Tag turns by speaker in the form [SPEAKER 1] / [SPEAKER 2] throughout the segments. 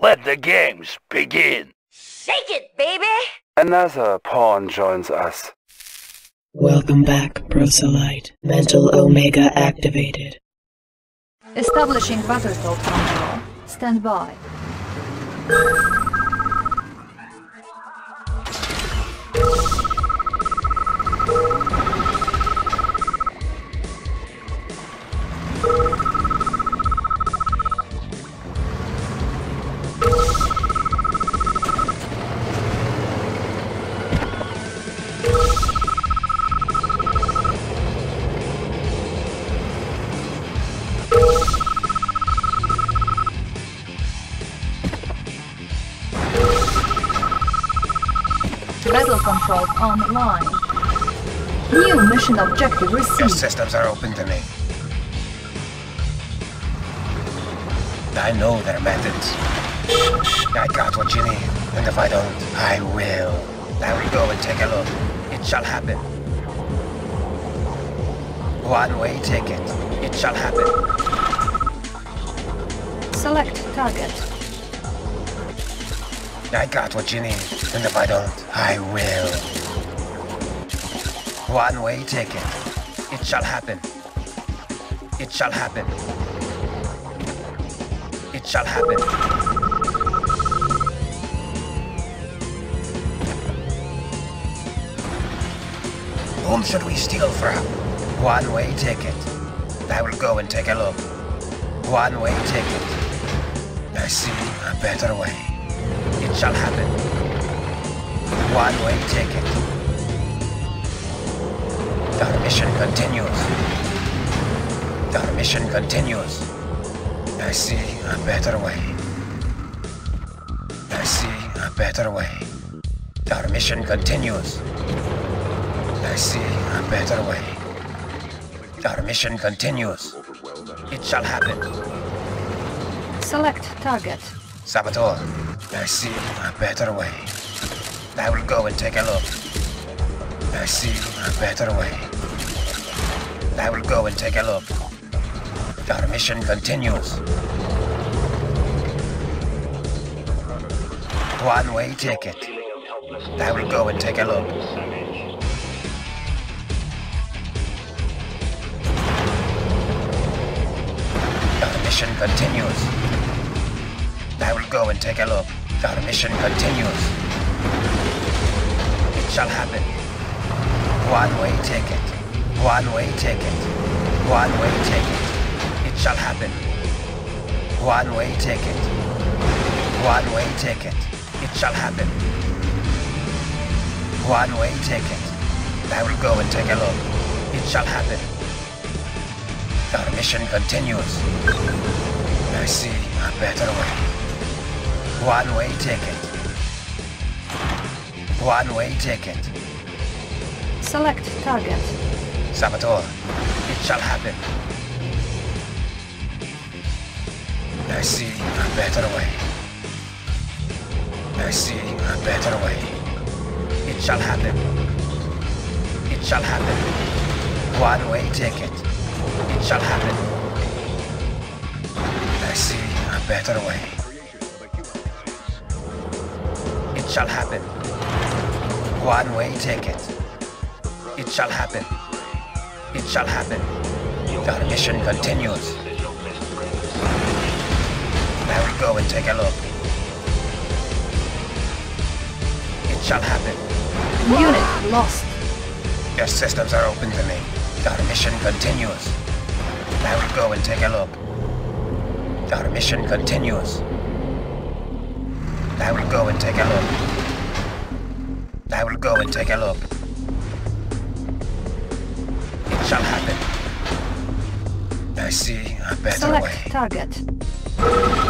[SPEAKER 1] Let the games begin.
[SPEAKER 2] Shake it, baby!
[SPEAKER 3] Another pawn joins us.
[SPEAKER 4] Welcome back, Proselyte. Mental Omega activated.
[SPEAKER 5] Establishing battlefield control. Stand by. Online. New mission objective
[SPEAKER 6] Your
[SPEAKER 5] received.
[SPEAKER 6] systems are open to me. I know their methods. I got what you need, and if I don't, I will. I will go and take a look. It shall happen. One-way ticket. It shall happen.
[SPEAKER 5] Select target.
[SPEAKER 6] I got what you need, and if I don't, I will. One-way ticket. It shall happen. It shall happen. It shall happen. Whom should we steal from? One-way ticket. I will go and take a look. One-way ticket. I see a better way. It shall happen. One-way ticket. Our mission continues. Our mission continues. I see a better way. I see a better way. Our mission continues. I see a better way. Our mission continues. It shall happen.
[SPEAKER 5] Select target.
[SPEAKER 6] Saboteur, I see a better way. I will go and take a look. I see a better way. I will go and take a look. Our mission continues. One-way ticket. I will go and take a look. Our mission continues. I will go and take a look. Our mission continues. It shall happen. One-way ticket. One-way ticket. One-way ticket. It shall happen. One-way ticket. One-way ticket. It shall happen. One-way ticket. I will go and take a look. It shall happen. Our mission continues. I see a better way. One-way ticket. One-way ticket.
[SPEAKER 5] Select target.
[SPEAKER 6] Saboteur, it shall happen. I see a better way. I see a better way. It shall happen. It shall happen. One-way ticket. It shall happen. I see a better way. It shall happen. One-way ticket. It shall happen. It shall happen. Our mission continues. I will go and take a look. It shall happen.
[SPEAKER 5] Unit lost.
[SPEAKER 6] Your systems are open to me. Our mission continues. I will go and take a look. Our mission continues. I will go and take a look. I will go and take a look. Shall happen. I see a better
[SPEAKER 5] Select
[SPEAKER 6] way.
[SPEAKER 5] target.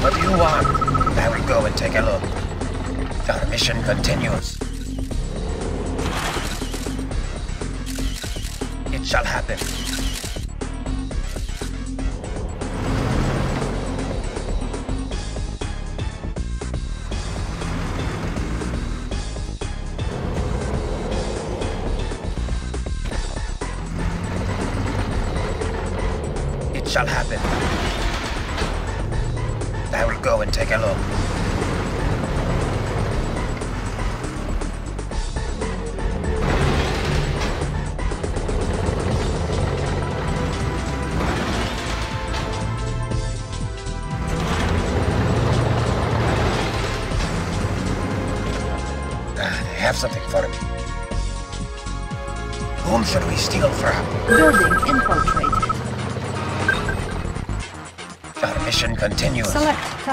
[SPEAKER 6] What do you want? I will go and take a look. Our mission continues. It shall happen.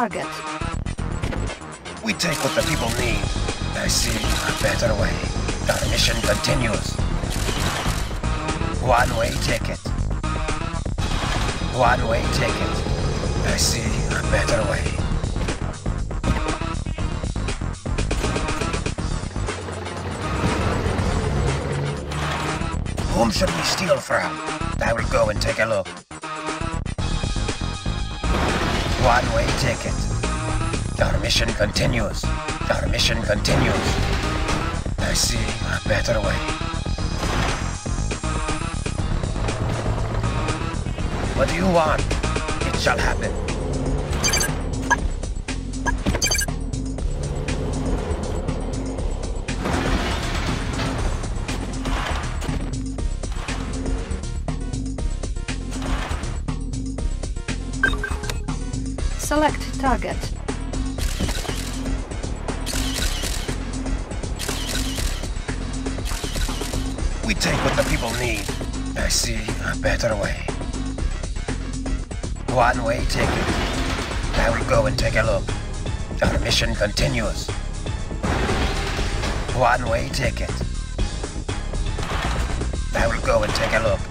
[SPEAKER 5] Target.
[SPEAKER 6] We take what the people need. I see a better way. Our mission continues. One-way ticket. One-way ticket. I see a better way. Whom should we steal from? I will go and take a look. One-way ticket. Our mission continues. Our mission continues. I see a better way. What do you want? It shall happen.
[SPEAKER 5] Select target.
[SPEAKER 6] We take what the people need. I see a better way. One-way ticket. I will go and take a look. Our mission continues. One-way ticket. I will go and take a look.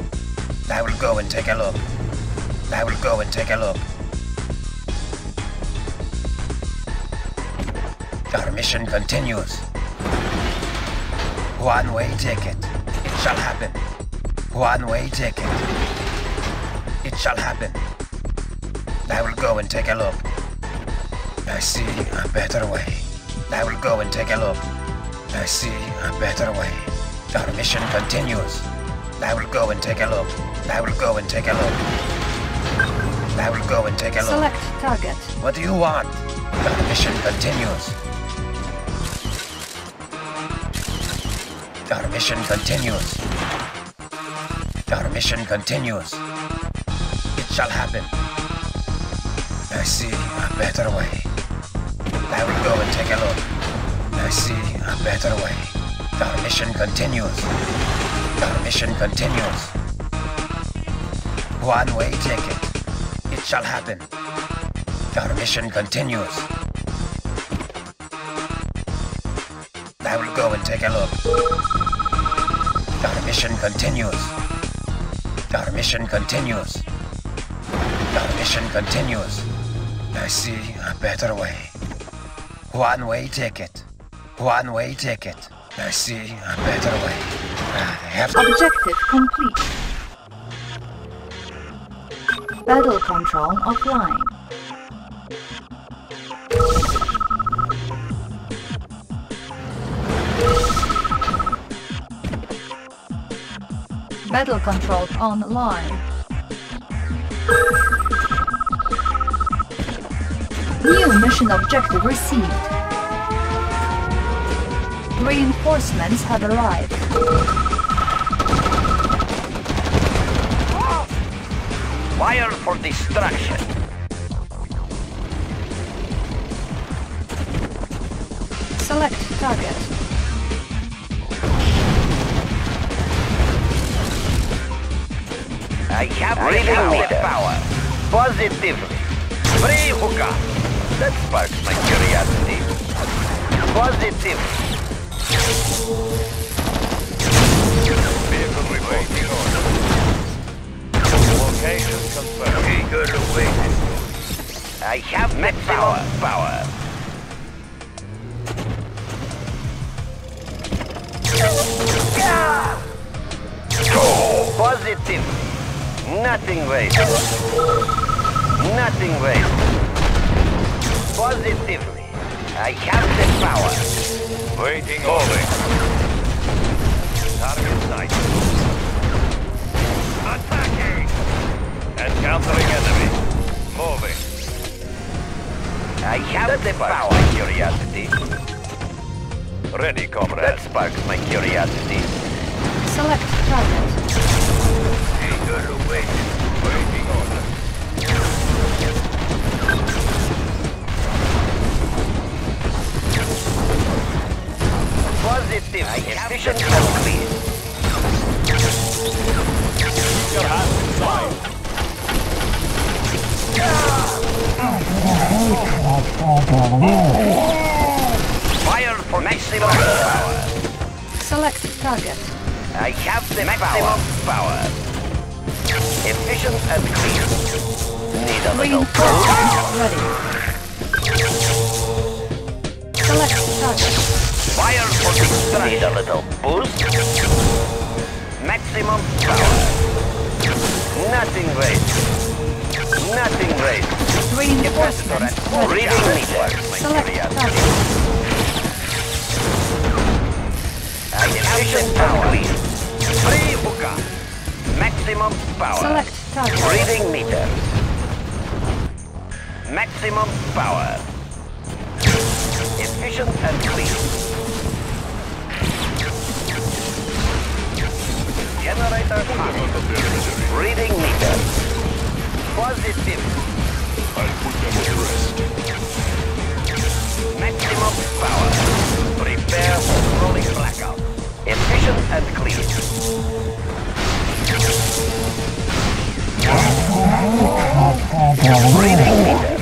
[SPEAKER 6] I will go and take a look. I will go and take a look. Mission continues. One-way ticket. It shall happen. One-way ticket. It shall happen. I will go and take a look. I see a better way. I will go and take a look. I see a better way. Our mission continues. I will go and take a look. I will go and take a look. I will go and take a look.
[SPEAKER 5] Select target.
[SPEAKER 6] What do you want? Our mission continues. Mission continues. Our mission continues. It shall happen. I see a better way. I will go and take a look. I see a better way. Our mission continues. Our mission continues. One-way ticket. It shall happen. Our mission continues. I will go and take a look. Our mission continues. Our mission continues. Our mission continues. I see a better way. One-way ticket. One-way ticket. I see a better way. I have to...
[SPEAKER 5] Objective complete. Battle control offline. Battle control online. New mission objective received. Reinforcements have arrived.
[SPEAKER 1] Fire for destruction.
[SPEAKER 5] Select target.
[SPEAKER 1] Reading the power. Positively. Free hookah. That sparks my curiosity. Positively. Vehicle order. Location confirmed. Eager awaited. I have maximum power. Go! Positive. Nothing waits. Nothing waits. Positively. I have the power. Waiting Moving. Target sight. Attacking! Encountering enemy. Moving. I have the power. My curiosity. Ready, comrade. That sparks my curiosity.
[SPEAKER 5] Select target.
[SPEAKER 1] Fire for maximum power.
[SPEAKER 5] Select target.
[SPEAKER 1] I have the maximum power. Efficient and clean. Need a little boost.
[SPEAKER 5] Ready. Select target.
[SPEAKER 1] Fire for destruction. Need a little boost. Maximum power. Nothing great. Nothing raised.
[SPEAKER 5] Reinforcements ready.
[SPEAKER 1] Reading meter.
[SPEAKER 5] Select target.
[SPEAKER 1] Efficient and clean. Maximum power.
[SPEAKER 5] Select target.
[SPEAKER 1] Reading meter. Maximum power. Efficient and clean. Generator hot. Reading meter. Positive. I put them at rest. Maximum power. Prepare for rolling blackout. Efficient and clean. Reading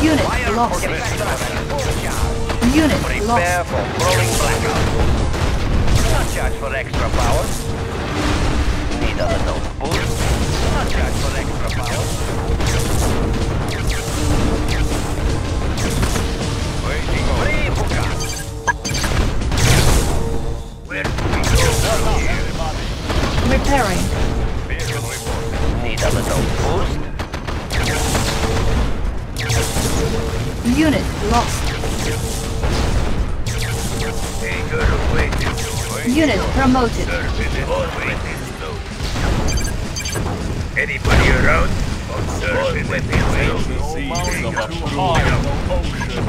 [SPEAKER 5] Unit
[SPEAKER 1] Fire
[SPEAKER 5] lost.
[SPEAKER 1] for destruction. Full charge.
[SPEAKER 5] Unit
[SPEAKER 1] Prepare
[SPEAKER 5] lost.
[SPEAKER 1] for rolling blackout. Not charge for extra power. Need a little boost. Not charge for extra power. Waiting Free hookah.
[SPEAKER 6] Where do we go?
[SPEAKER 5] Repairing.
[SPEAKER 1] Need a little boost.
[SPEAKER 5] Unit lost.
[SPEAKER 6] Take.
[SPEAKER 5] Unit promoted.
[SPEAKER 6] Service always low. Anybody around? Observe weapons
[SPEAKER 2] No amount of too high no ocean.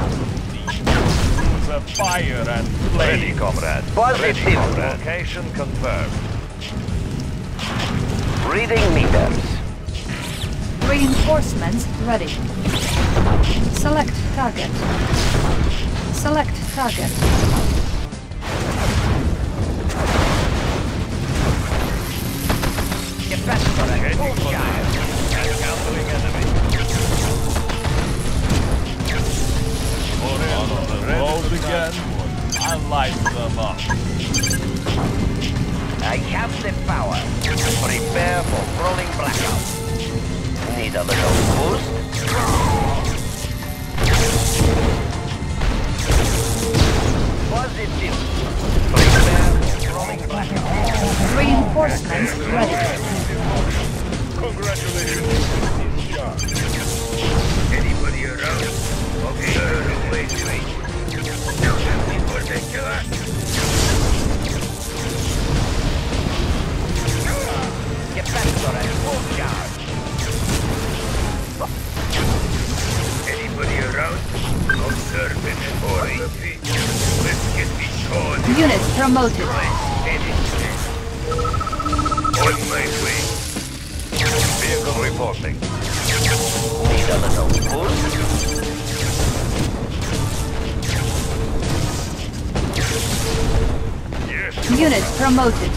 [SPEAKER 2] Use of fire and
[SPEAKER 1] Ready,
[SPEAKER 2] flame.
[SPEAKER 1] comrade. Positive. Location confirmed. Reading meters.
[SPEAKER 5] Reinforcements ready. Select target. Select target.
[SPEAKER 1] Get back for that. Full charge. Enemy.
[SPEAKER 2] On again. I light them up.
[SPEAKER 1] I have the power. Prepare for rolling blackout need a little boost. Positive.
[SPEAKER 7] Reinforcements ready.
[SPEAKER 8] Congratulations,
[SPEAKER 9] Anybody around? Wait, wait.
[SPEAKER 1] Get back,
[SPEAKER 7] Unit promoted.
[SPEAKER 9] On my way.
[SPEAKER 1] Vehicle reporting. Need a little?
[SPEAKER 8] Yes.
[SPEAKER 7] Unit promoted.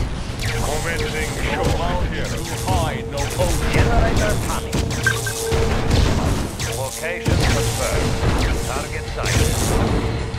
[SPEAKER 8] Commencing show out here. High, no.
[SPEAKER 1] Generator running. Location confirmed. Target sighted.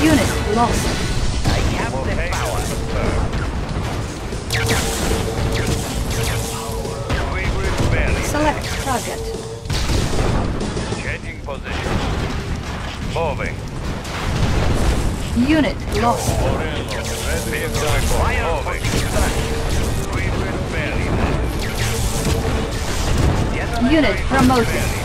[SPEAKER 7] Unit lost.
[SPEAKER 1] I have the power. We will bury them.
[SPEAKER 7] Select target.
[SPEAKER 1] Changing position. Moving.
[SPEAKER 7] Unit lost.
[SPEAKER 1] Vehicle. Moving. We will bury them.
[SPEAKER 7] Unit promoted.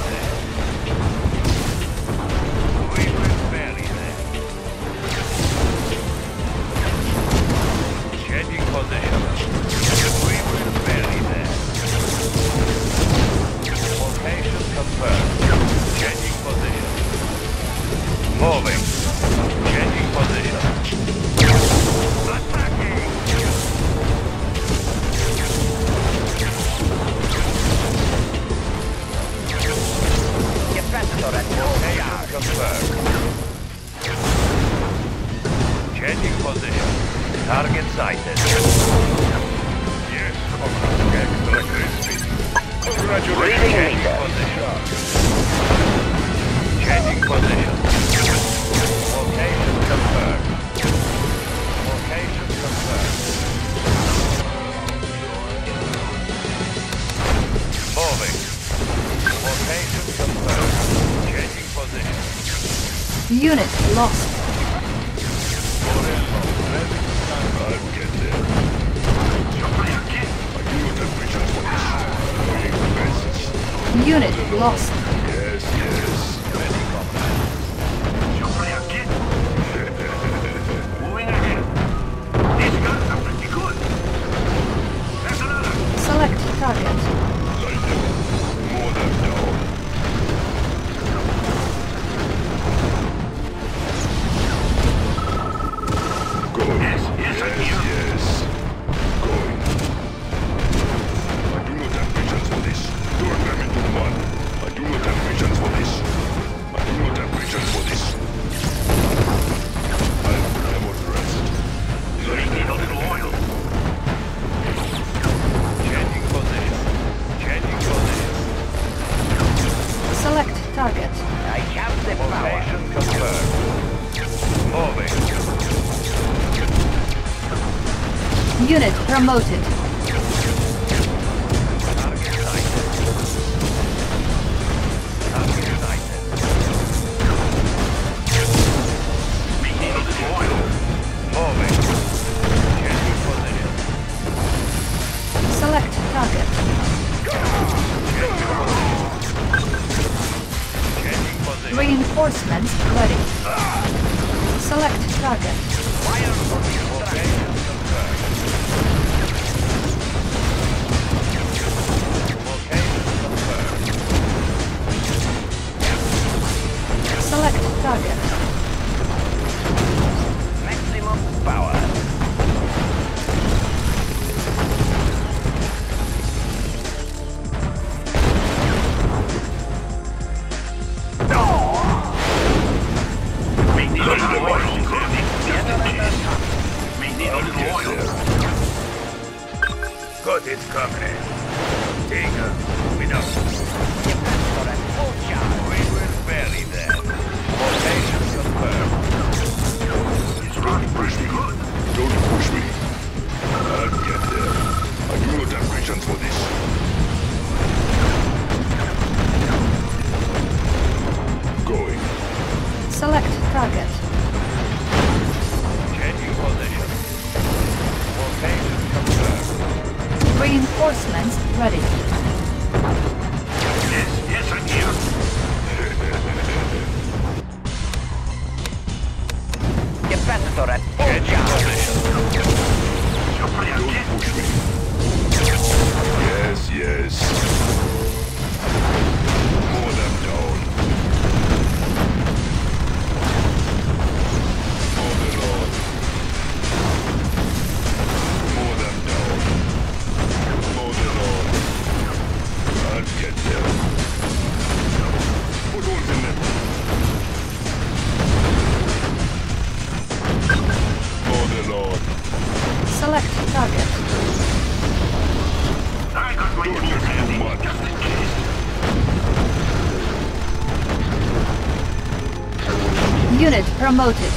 [SPEAKER 7] promoted.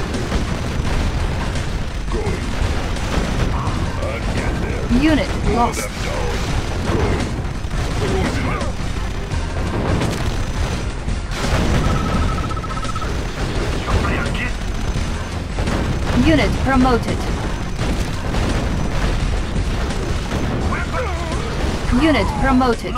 [SPEAKER 5] Unit lost. Unit promoted. Unit promoted.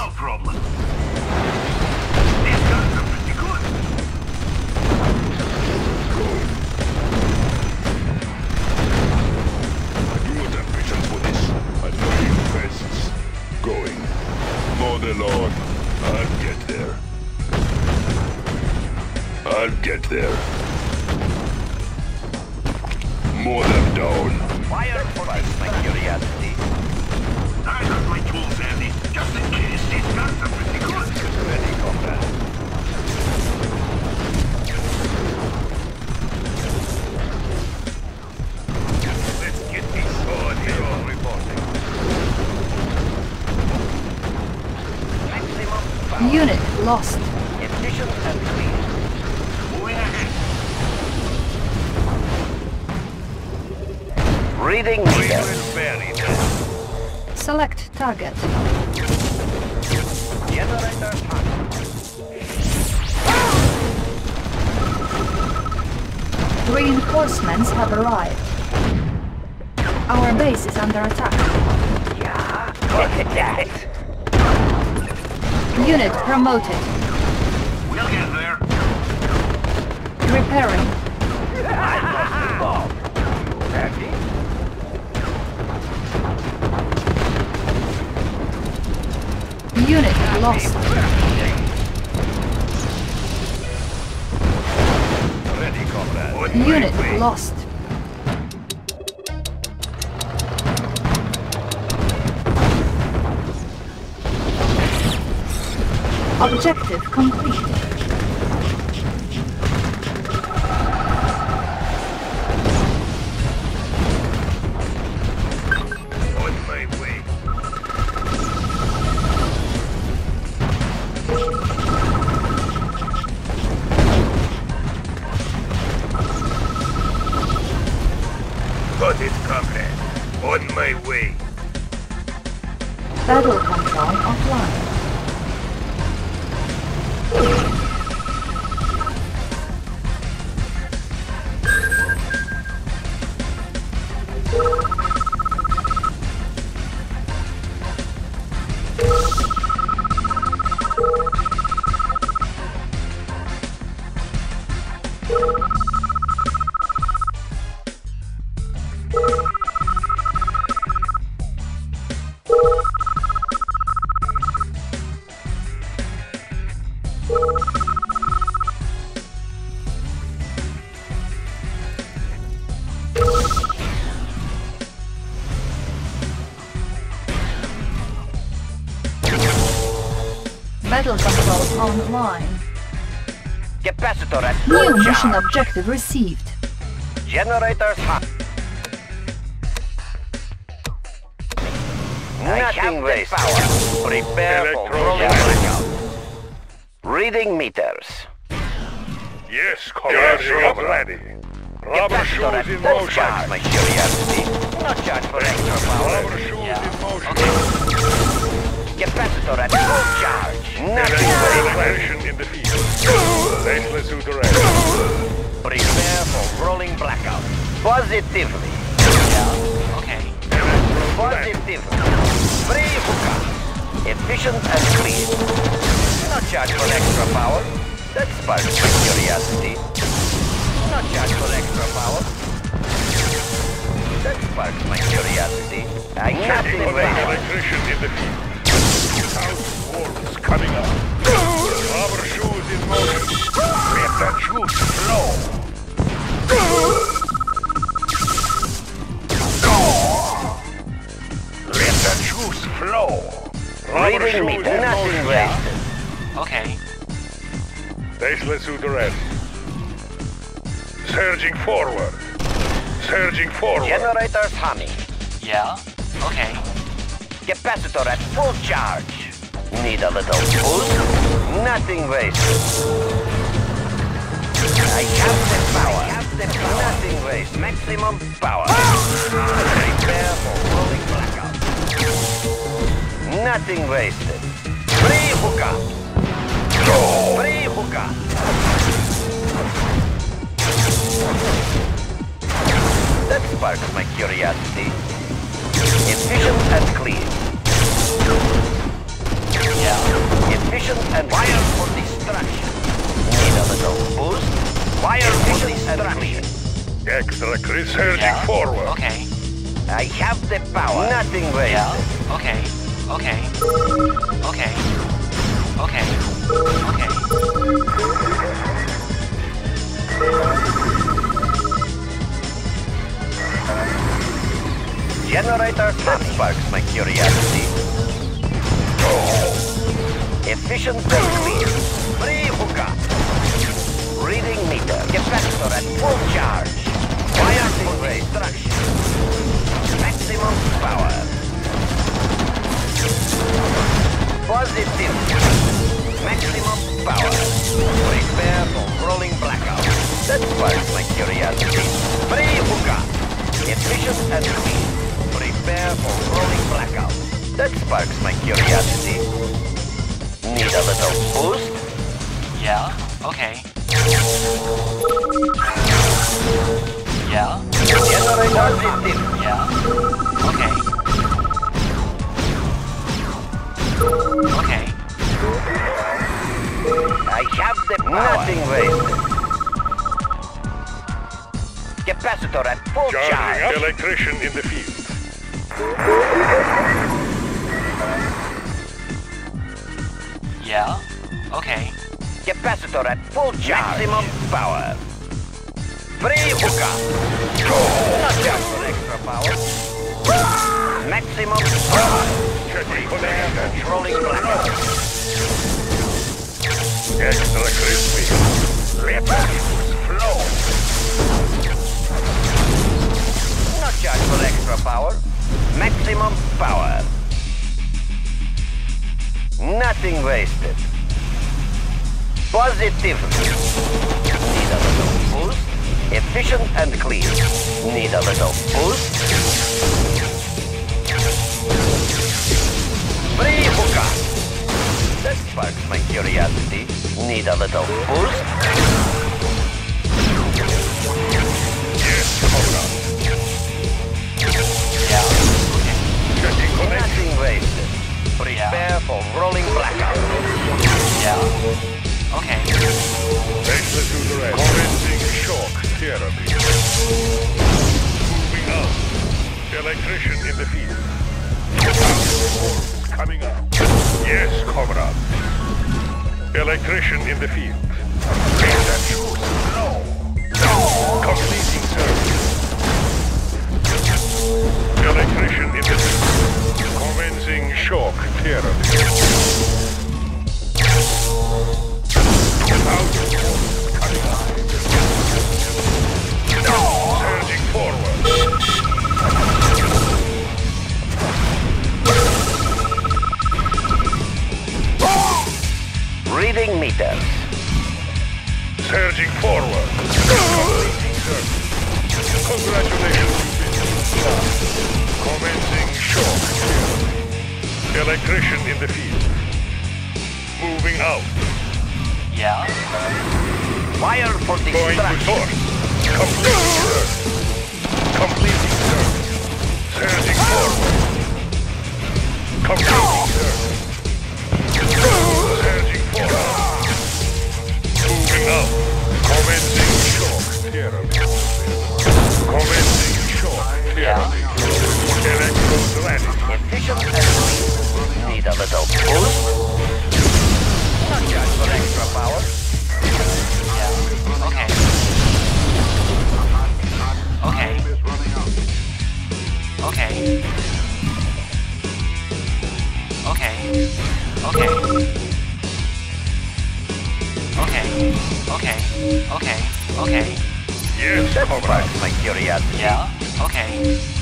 [SPEAKER 5] Lost.
[SPEAKER 1] Ready.
[SPEAKER 5] Unit lost. Objective complete. New mission objective received.
[SPEAKER 1] Generators hot. Nothing wasted. Power. Prepare for rolling
[SPEAKER 2] gas.
[SPEAKER 1] blackout. Reading meters.
[SPEAKER 2] Yes, comrade. Charging up ready. Rubber
[SPEAKER 1] Capacitor at
[SPEAKER 2] shoes in motion.
[SPEAKER 1] charge, my curiosity. Not charge for extra power.
[SPEAKER 2] Rubber shoes in motion.
[SPEAKER 1] Capacitor at full charge. Nothing wasted.
[SPEAKER 2] Electrification in the field. Baseless suit.
[SPEAKER 1] Prepare for rolling blackout. Positively. Okay. Positively. Free hookah. Efficient and clean. Not charge for extra power. That sparks my curiosity. Not charge for extra power. That sparks my curiosity. I nothing wasted.
[SPEAKER 2] Electrician in the field. South walls coming up. Rubber shoes in motion. Let that shoes flow. Let that shoes flow. Rubber
[SPEAKER 1] Reading
[SPEAKER 2] shoes
[SPEAKER 1] meter.
[SPEAKER 2] in
[SPEAKER 1] Nothing
[SPEAKER 2] motion.
[SPEAKER 1] wasted.
[SPEAKER 10] Okay.
[SPEAKER 2] Baseless suit arrest. Surging forward. Surging forward.
[SPEAKER 1] Generators humming.
[SPEAKER 10] Yeah. Okay.
[SPEAKER 1] Capacitor at full charge. Need a little boost? Nothing wasted. I have the power. I have the power. Nothing wasted. Maximum power. Prepare for rolling blackout. Nothing wasted. Free hookah. Free hookah. That sparks my curiosity. Efficient and clean. Yeah. Efficient and for destruction. Need a little boost? For destruction.
[SPEAKER 2] Extra Chris surging
[SPEAKER 10] Yeah.
[SPEAKER 2] forward.
[SPEAKER 10] Okay.
[SPEAKER 1] I have the power. Nothing wasted.
[SPEAKER 10] Yeah. Okay. Okay. Okay. Okay. Okay.
[SPEAKER 1] Generator that sparks my curiosity. Efficient and clean. Free hookah. Reading meter. Capacitor at full charge. Fire for destruction. Maximum power. Positive. Maximum power. Prepare for rolling blackout. That sparks my curiosity. Free hookah. Efficient and clean. Prepare for rolling blackout. That sparks my curiosity. Need a little boost?
[SPEAKER 10] Yeah. Okay. Yeah.
[SPEAKER 1] Generate positive.
[SPEAKER 10] Yeah. Okay. Okay.
[SPEAKER 1] I have the power. Nothing wasted. Capacitor at full
[SPEAKER 8] Charging
[SPEAKER 1] charge.
[SPEAKER 8] up. Electrician in the field.
[SPEAKER 10] Yeah? Okay.
[SPEAKER 1] Capacitor at full charge. Maximum power. Free hookup. Not just for extra power. Maximum power.
[SPEAKER 8] Checking
[SPEAKER 1] Prepare
[SPEAKER 8] connection.
[SPEAKER 1] for rolling blackout.
[SPEAKER 8] Extra crispy. Let the flow.
[SPEAKER 1] Not just for extra power. Maximum power. Nothing wasted. Positively. Need a little boost. Efficient and clean. Need a little boost. Hookup. That sparks my curiosity. Need a little boost.
[SPEAKER 8] Yes, comrade.
[SPEAKER 10] Yeah?
[SPEAKER 1] Nothing wasted. Prepare for rolling blackout.
[SPEAKER 10] Yeah? Okay.
[SPEAKER 8] Extra to the rest. Commencing shock therapy. Moving out. Electrician in the field. Coming up. Yes, comrade. Electrician in the field. Let the juice flow. Completing service. Electrician in the field. Commencing shock therapy. Out. Coming up. Surging forward.
[SPEAKER 1] Reading meters.
[SPEAKER 8] Surging forward. Congratulations, you've been Commencing shock therapy. Electrician in the field. Moving out.
[SPEAKER 10] Yeah?
[SPEAKER 1] Fire for
[SPEAKER 8] Going to source. Completing service. Completing service. Surging forward. Completing. Surging forward. Moving out. Commencing shock therapy. Commencing shock therapy.
[SPEAKER 1] Efficient clean. Need a little boost.
[SPEAKER 10] Okay. Okay. Okay. Okay. Okay. Okay. Okay. Okay. Okay.
[SPEAKER 8] Yes,
[SPEAKER 1] sparks my curiosity.
[SPEAKER 10] Yeah? Okay.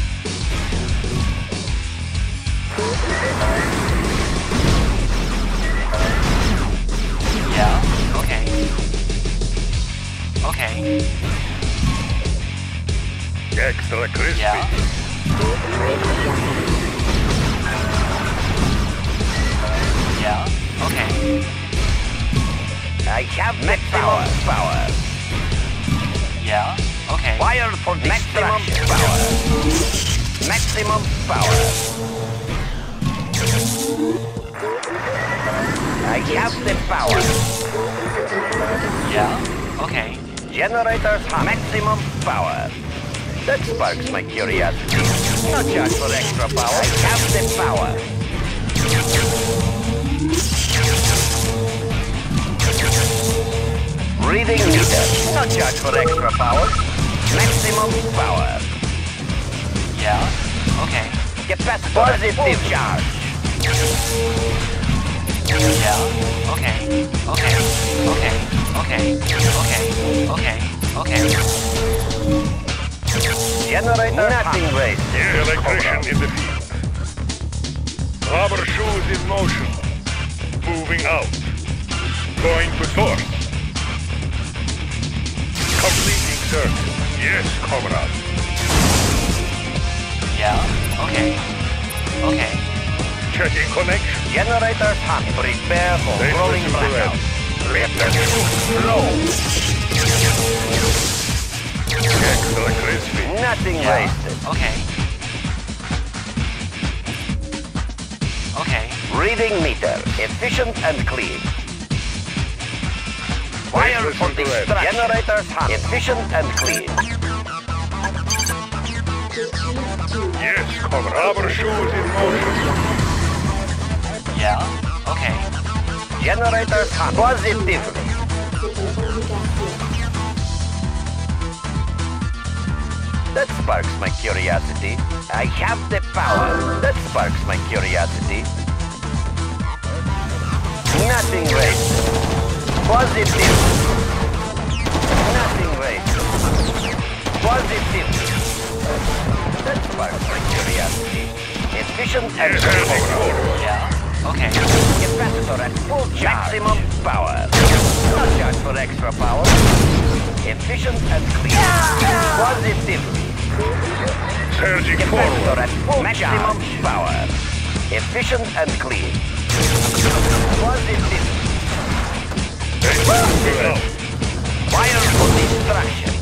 [SPEAKER 10] Yeah? Okay. Okay.
[SPEAKER 8] Extra crispy.
[SPEAKER 10] Yeah? Yeah? Okay.
[SPEAKER 1] I have maximum power.
[SPEAKER 10] Yeah? Okay.
[SPEAKER 1] Fire for maximum power. Maximum power. I have the power.
[SPEAKER 10] Yeah? Okay.
[SPEAKER 1] Generators have maximum power. That sparks my curiosity. Not just for extra power. I have the power. Reading meter. Not just for extra power. Maximum power.
[SPEAKER 10] Yeah? Okay.
[SPEAKER 1] Capacitor positive charge.
[SPEAKER 10] Yeah? Okay. Okay. Okay. Okay. Okay. Okay. Okay.
[SPEAKER 1] Generator nothing wasted.
[SPEAKER 8] Yeah, electrician in the field. Rubber shoes in motion. Moving out. Going to source. Completing circuit. Yes, comrade.
[SPEAKER 10] Yeah? Okay. Okay.
[SPEAKER 8] Checking connection.
[SPEAKER 1] Generators hot. Prepare for
[SPEAKER 8] Safety
[SPEAKER 1] rolling
[SPEAKER 8] super
[SPEAKER 1] blackout.
[SPEAKER 8] Let the juice flow. Extra crispy.
[SPEAKER 1] Nothing
[SPEAKER 10] Yeah?
[SPEAKER 1] wasted.
[SPEAKER 10] Okay. Okay.
[SPEAKER 1] Reading meter. Efficient and clean. Fire for
[SPEAKER 8] super red.
[SPEAKER 1] destruction. Generators hot. Efficient and clean.
[SPEAKER 8] Yes, comrade. Rubber shoes in motion.
[SPEAKER 10] Yeah? Okay.
[SPEAKER 1] Generators hot. Positively. That sparks my curiosity. I have the power. That sparks my curiosity. Nothing wasted. Positive. Nothing wasted. Positive. That sparks my curiosity. Efficient and
[SPEAKER 10] Yeah? Okay.
[SPEAKER 1] Capacitor at full charge. Maximum power. No charge for extra power. Efficient and clean. Positively.
[SPEAKER 8] Surging
[SPEAKER 1] Capacitor
[SPEAKER 8] forward.
[SPEAKER 1] at full Maximum power. Efficient and clean. Positive.
[SPEAKER 8] Well,
[SPEAKER 1] Fire for destruction.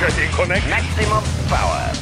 [SPEAKER 8] getting connected.
[SPEAKER 1] Maximum power.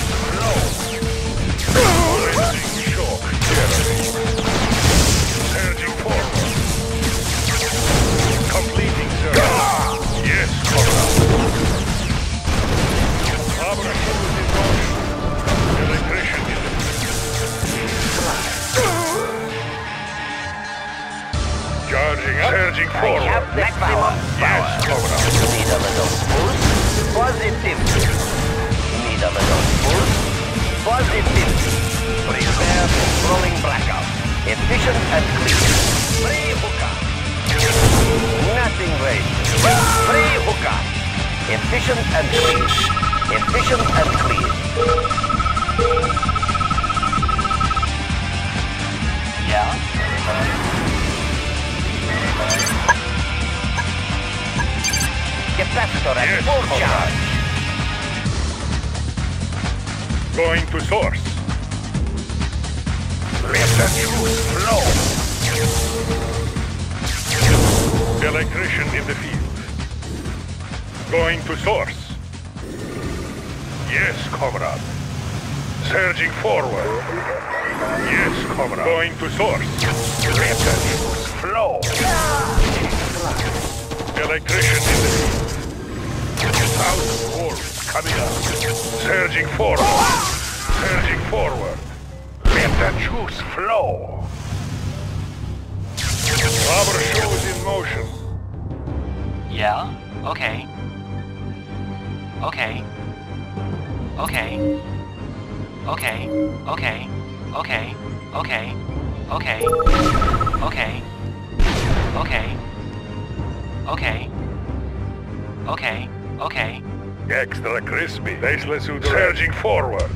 [SPEAKER 8] suit surging forward.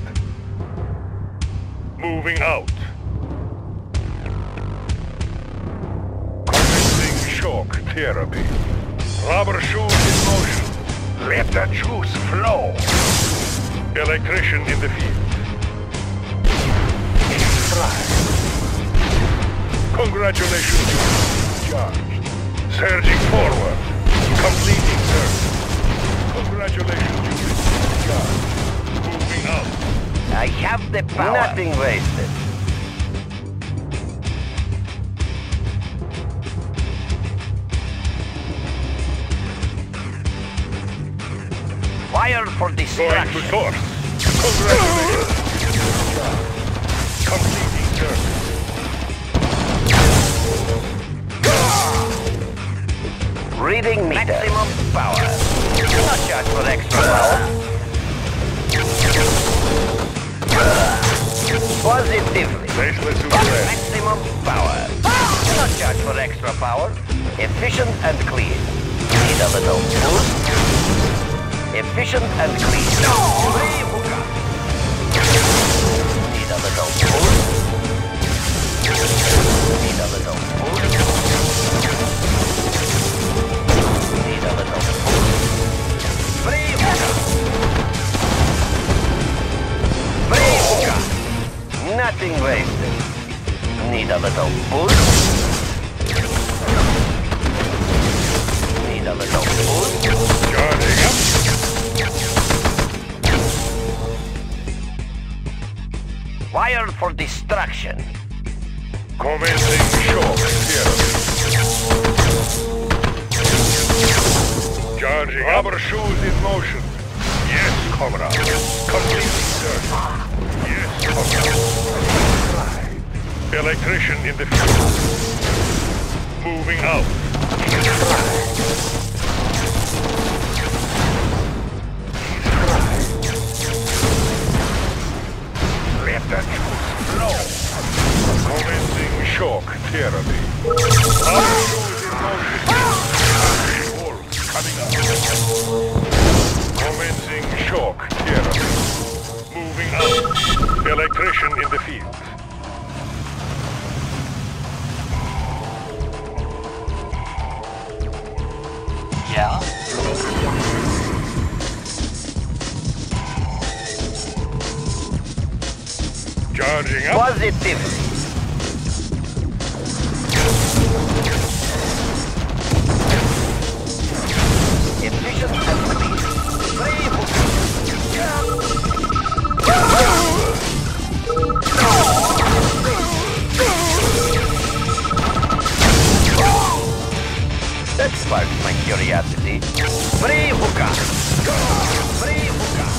[SPEAKER 8] Moving out. Commencing shock therapy. Rubber shoes in motion. Let the juice flow. Electrician in the field. Fly. Congratulations, you charged. Surging forward. Completing circle. Congratulations, you charged. Moving out.
[SPEAKER 1] I have the power. Nothing wasted. Fire for
[SPEAKER 8] Going to
[SPEAKER 1] destruction.
[SPEAKER 8] source. Congratulations. Completing circle.
[SPEAKER 1] Reading meter. Maximum power. Not charge for extra power. Positively.
[SPEAKER 8] Faceless suit red.
[SPEAKER 1] Maximum power. Not charge for extra power. Efficient and clean. Need a little boost? Efficient and clean. Free Nothing wasted. Need a little food? Need a little food?
[SPEAKER 8] Charging up.
[SPEAKER 1] Wired for destruction.
[SPEAKER 8] Commencing shock therapy. Charging up. Rubber shoes in motion. Comrade. Completely certain. Yes, comrade. Electrician in the field. Moving out. Let the juice flow. Commencing shock therapy. Shoes in motion. Coming up. Commencing shock therapy. Moving out. Electrician in the field.
[SPEAKER 10] Yeah?
[SPEAKER 8] Charging up.
[SPEAKER 1] Positively. Efficient That sparks my curiosity. Free hookah. Free hookah.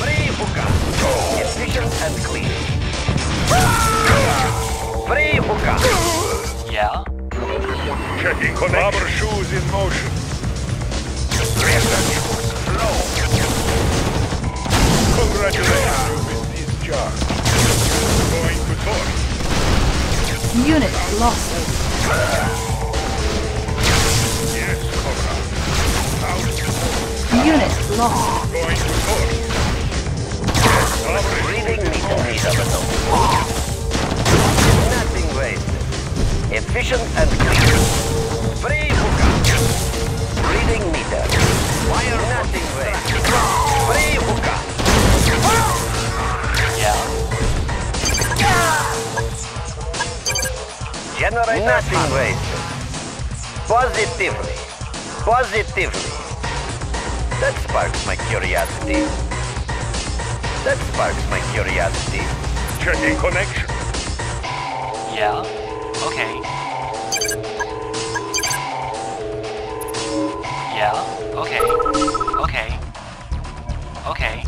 [SPEAKER 1] Free hookah. Efficient and clean. Free hookah.
[SPEAKER 10] Yeah?
[SPEAKER 8] Checking connection. Rubber shoes in motion. Congratulations, is
[SPEAKER 5] Unit lost. Unit lost.
[SPEAKER 8] Going
[SPEAKER 1] for Nothing wasted. Efficient and clear. Free Generate nothing. Positively. Positively. That sparks my curiosity. That sparks my curiosity.
[SPEAKER 8] Checking connection.
[SPEAKER 10] Yeah? Okay. Yeah? Okay. Okay. Okay.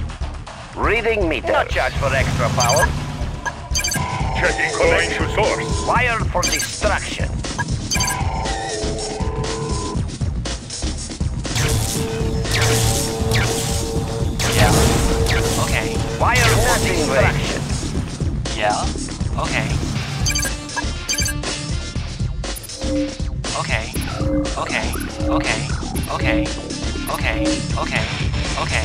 [SPEAKER 1] Reading meter. Not charge for extra power.
[SPEAKER 8] Checking connection. To source.
[SPEAKER 1] Wired for destruction.
[SPEAKER 10] Yeah? Okay.
[SPEAKER 1] Wire nothing destruction.
[SPEAKER 10] Yeah? Okay. Okay. Okay. Okay. Okay. Okay. Okay. Okay.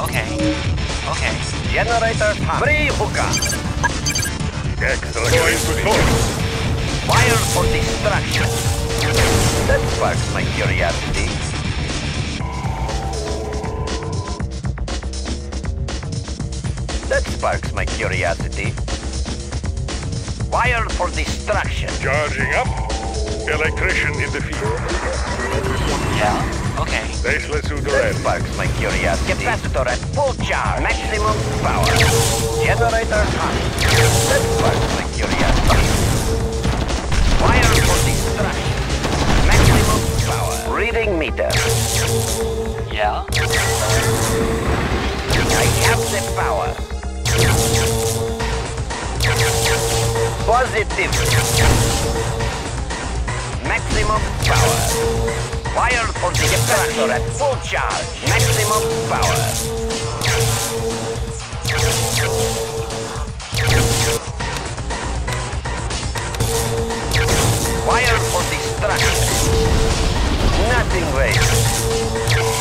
[SPEAKER 10] Okay. Okay.
[SPEAKER 1] Generators hot. Free hookah.
[SPEAKER 8] Excellent. Going to source.
[SPEAKER 1] Wired for destruction. That sparks my curiosity. That sparks my curiosity. Wired for destruction.
[SPEAKER 8] Charging up. Electrician in the field.
[SPEAKER 10] Yeah? Okay.
[SPEAKER 8] Baseless
[SPEAKER 1] That
[SPEAKER 8] Udoran.
[SPEAKER 1] sparks my curiosity. Capacitor at full charge. Maximum power. Generator hot. That sparks my curiosity. Wire for destruction. Maximum power. Reading meter.
[SPEAKER 10] Yeah?
[SPEAKER 1] I have the power. Positive. Wired for the capacitor at full charge. Maximum power. Wired for destruction. Nothing wasted.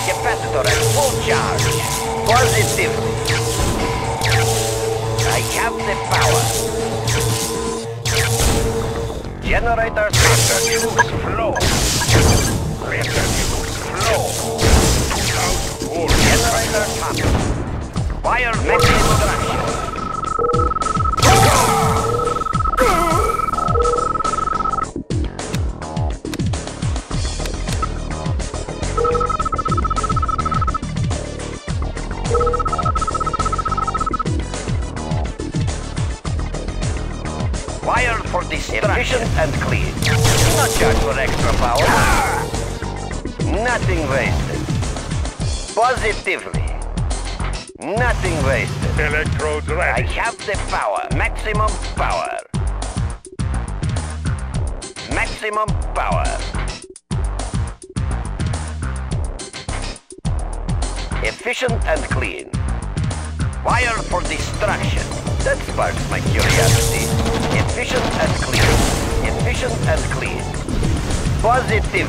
[SPEAKER 1] Capacitor at full charge. Positively. I have the power. Generator starter. Use flow. Wire maximum. Wire for and clean. Not charge for extra power. Nothing wasted. Positively. Nothing wasted.
[SPEAKER 2] Electrodes
[SPEAKER 1] I have the power. Maximum power. Maximum power. Efficient and clean. Wire for destruction. That sparks my curiosity. Efficient and clean. Efficient and clean. Positive.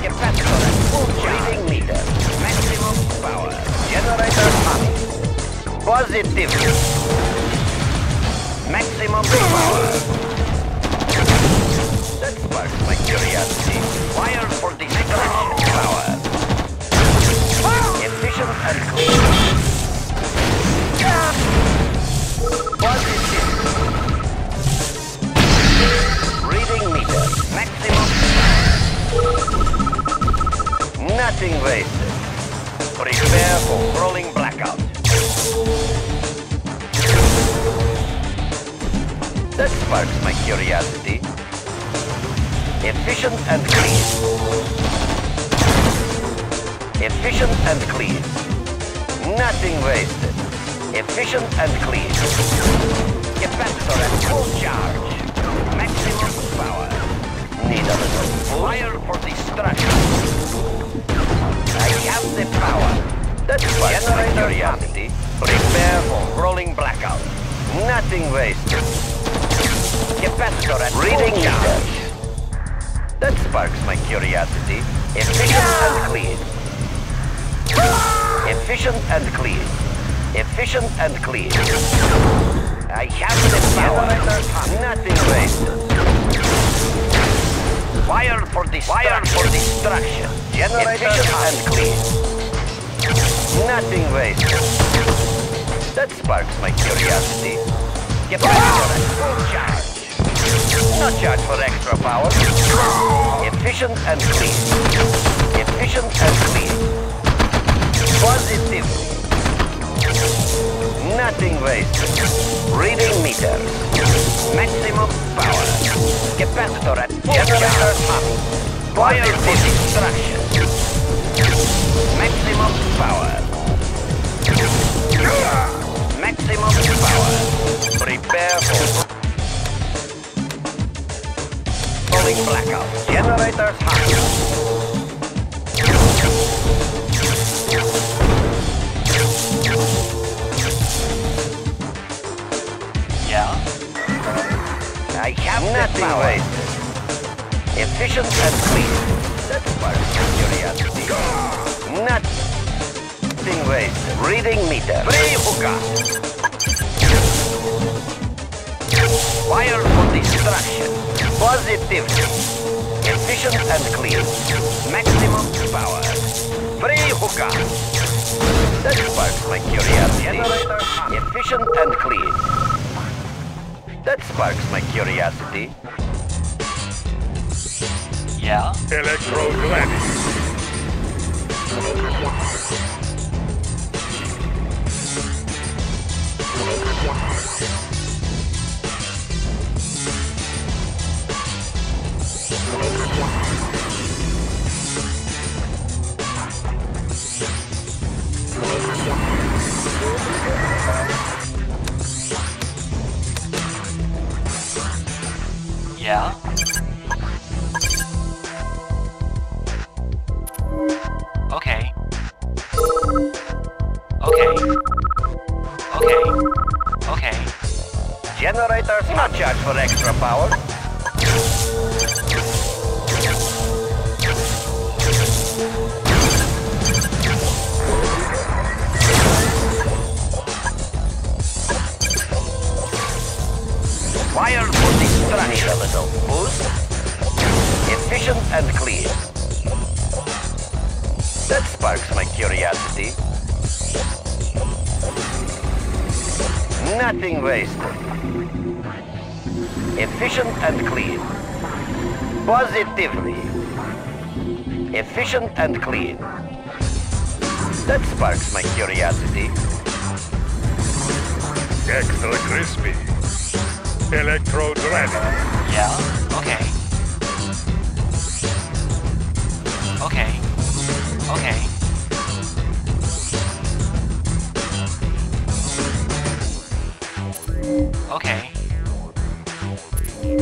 [SPEAKER 1] Capacitor at full. Reading meter. Maximum power. Generator humming. Positive. Maximum power. That sparks my curiosity. Wire for destruction. Power. Efficient and clean. Positive. Nothing wasted. Prepare for rolling blackout. That sparks my curiosity. Efficient and clean. Efficient and clean. Nothing wasted. Efficient and clean. Capacitor at full charge. Maximum power. Need a little fire for destruction. I have the power. That's why my curiosity. Prepare for rolling blackout. Nothing wasted. Capacitor at reading charge. That sparks my curiosity. Efficient and clean. Efficient and clean. Efficient and clean. I have the power. Nothing wasted. Wire for destruction. Wire for destruction. Generator Efficient and clean. Nothing wasted. That sparks my curiosity. Capacitor at full charge. No charge for extra power. Efficient and clean. Efficient and clean. Positive. Nothing wasted. Reading meter. Maximum power. Capacitor at full Generator. Wire for destruction. Maximum power. Maximum power. Prepare for rolling blackout. Generators hot.
[SPEAKER 10] Yeah?
[SPEAKER 1] I have nothing wasted. Efficient and clean. That's part of curiosity. Nothing wasted. Reading meter. Free hookah. Wire for destruction. Positive. Efficient and clean. Maximum power. Free hookah. That sparks my curiosity. Efficient and clean. That sparks my curiosity.
[SPEAKER 10] Yeah?
[SPEAKER 2] Ready.
[SPEAKER 10] Yeah?
[SPEAKER 1] matters. Not charge for extra power. Wire pushing structure a little. Boost. Efficient and clean. That sparks my curiosity. Nothing wasted. Efficient and clean. Positively. Efficient and clean. That sparks my curiosity.
[SPEAKER 2] Extra crispy. Electrodes ready.
[SPEAKER 10] Yeah? Okay. Okay. Okay. Okay.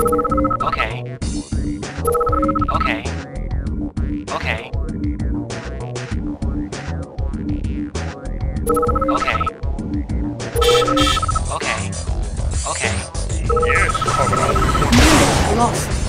[SPEAKER 10] Okay. Okay. Okay. Okay. Okay. Okay.
[SPEAKER 2] Yes, Comrade.
[SPEAKER 5] Unit lost.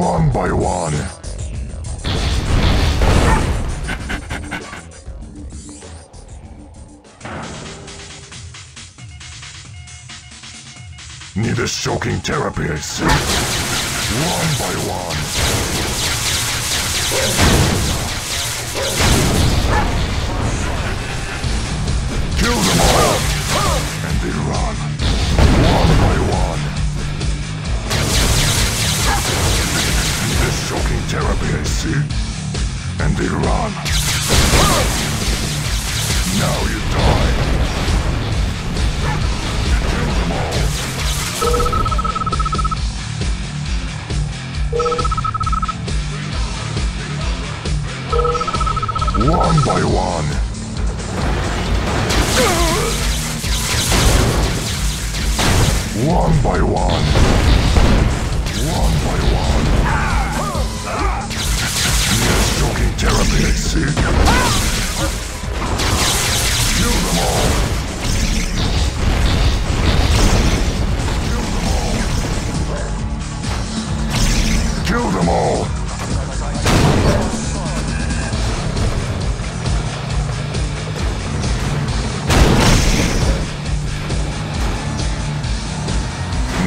[SPEAKER 2] One by one. Need a shocking therapy, I see. One by one. And run. Now you die. Kill them all. One by one. One by one. One by one. Yes, shocking therapy, I see. Kill them all. Kill them all.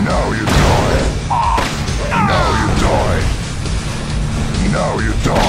[SPEAKER 2] Now you die. Now you die. Now you die.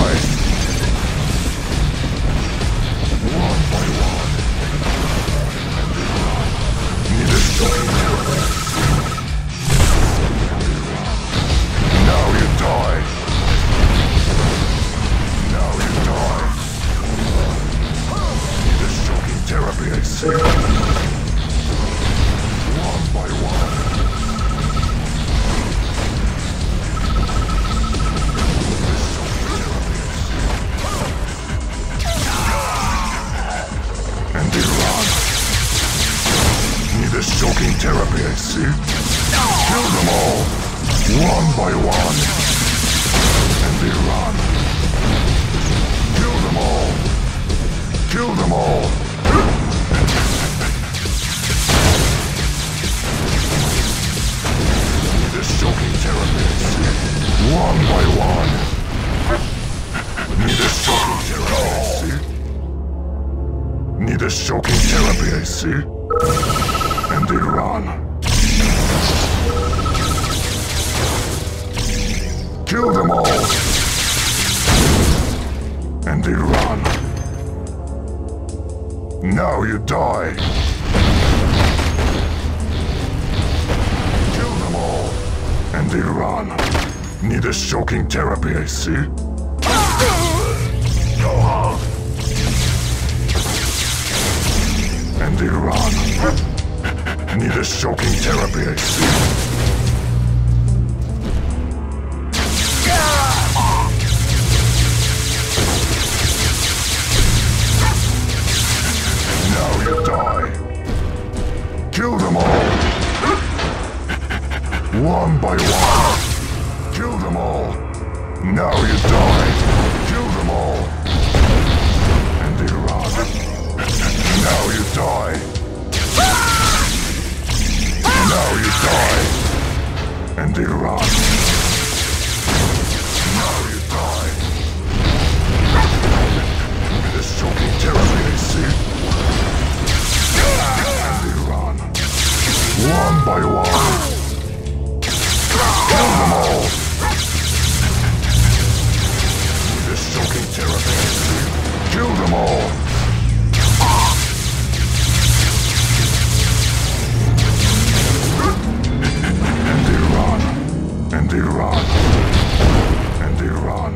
[SPEAKER 2] Shocking therapy, I see. And they run. Kill them all. And they run. Now you die. Kill them all. And they run. Need a shocking therapy, I see. Need a soaking therapy, Now you die. Kill them all. One by one. Kill them all. Now you die. Now you die. Now you die. And they run. Now you die. This shocking therapy, I see. And they run. One by one. Kill them all. This shocking therapy, I see. Kill them all. They run. And they run.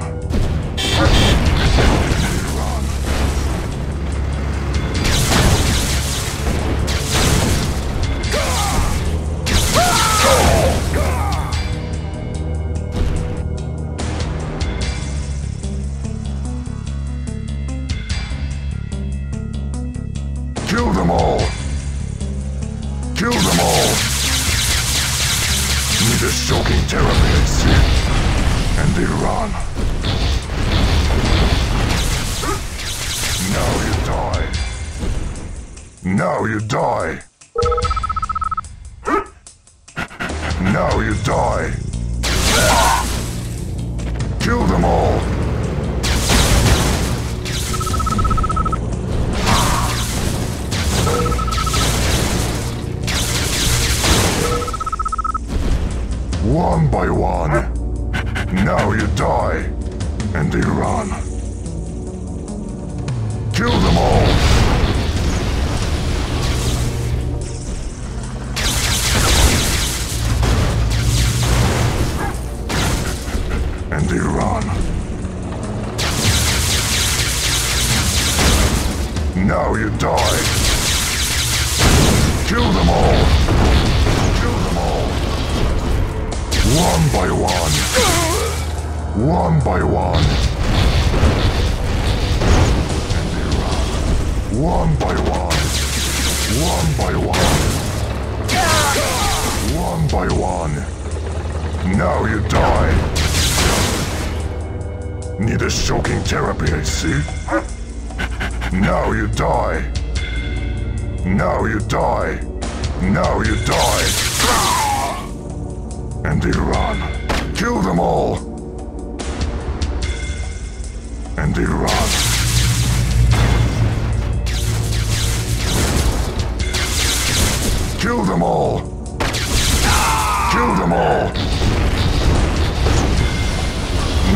[SPEAKER 2] Them all.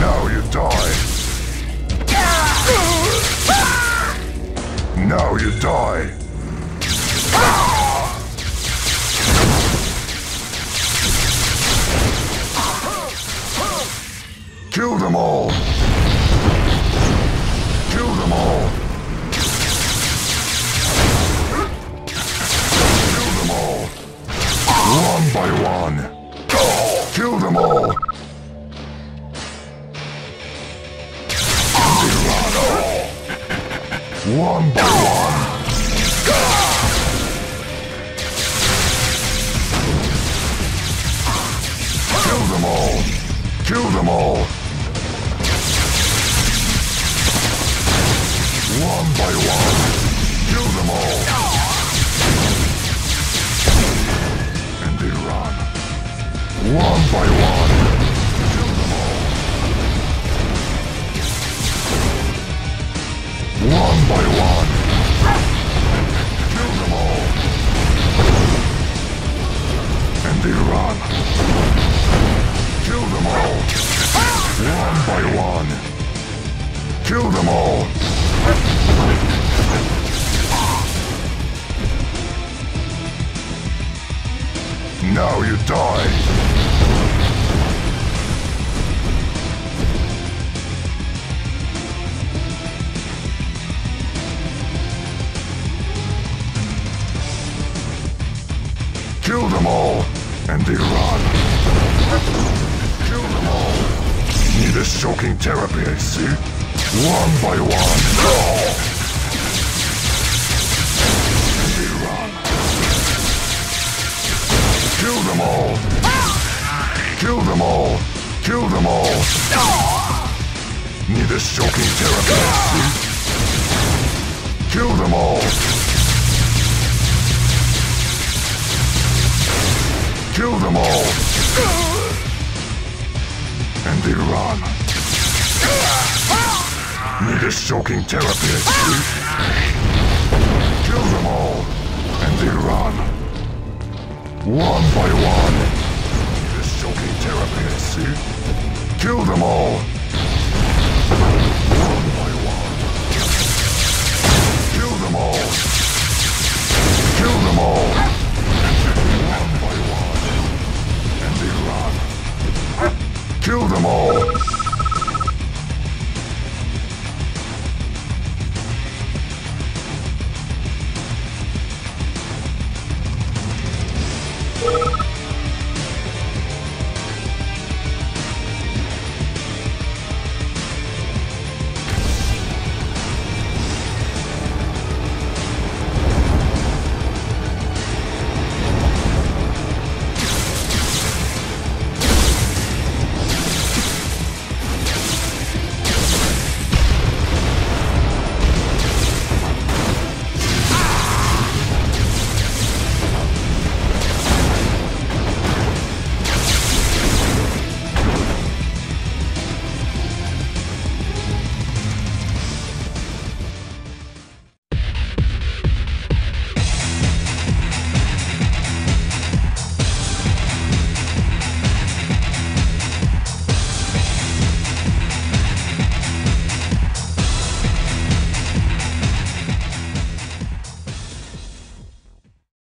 [SPEAKER 2] Now you die. Now you die. Kill them all. Kill them all. Kill them all. One by one. Kill them all. One by one. Kill them all. Kill them all. One by one. Kill them all. One by one. One by one. Kill them all. And they run. Kill them all. One by one. Kill them all. Now you die. Them all, and they run. Kill them all. Need a shocking therapy, I see. One by one. And they run. Kill them all. Kill them all. Kill them all. Need a shocking therapy, I see. Kill them all. Kill them all! And they run. Need a shocking therapy. Kill them all! And they run. One by one. Need a shocking therapy, see? Kill them all! One by one. Kill them all! Kill them all! Kill them all!